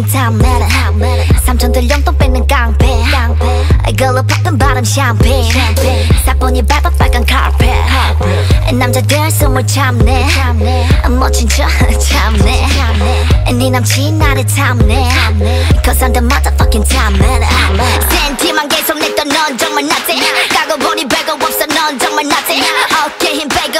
인참 매 삼천 들령 또 뺏는 깡패 이걸로 팝은 바람 샴페인 사뿐히 밟아 빨간 카펫 남자들 숨을 참네 멋진 척 참네 네 남친 나를 참네 Cause I'm the motherfucking time man 센티만 계속 냈던 넌 정말 낫지가고 보니 배고 없어 넌 정말 낫지 어깨 힘 빼고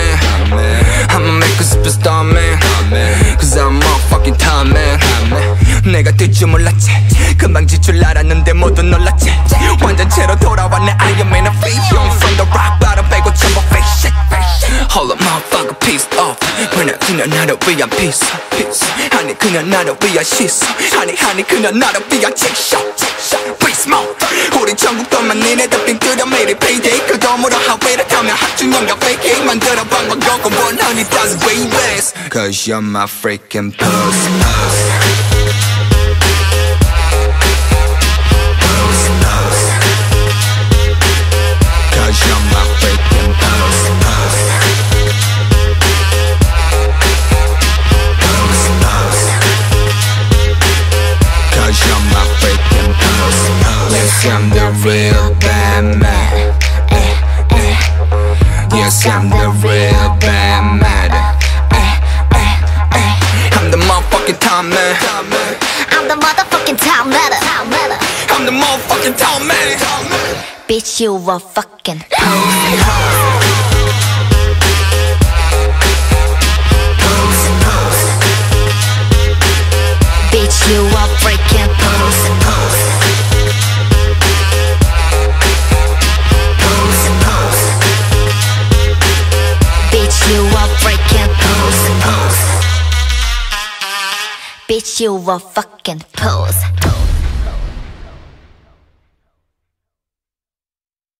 던진 탐행 내가 뜰줄 몰랐지 금방 질줄 알았는데 모두 놀랐지 완전 채로 내가 piece off 그냥 그냥 be a piece Honey, don't be a piece Honey, 그냥 나를 위한 시소 아니 아니 그냥 나를 위한 직샷 직샷 piece mode 우리 전국 떠만 니네들 빙 뜯어 매일 payday 그 덤으로 하회를 타며 학중영역 fake 만들어 방방 거고 원하니 that's way best Cause you're my freaking puss, puss. top man. I'm the motherfucking town man. I'm the motherfucking town man. Bitch, you a fucking hoe. bitch, you a fucking pose.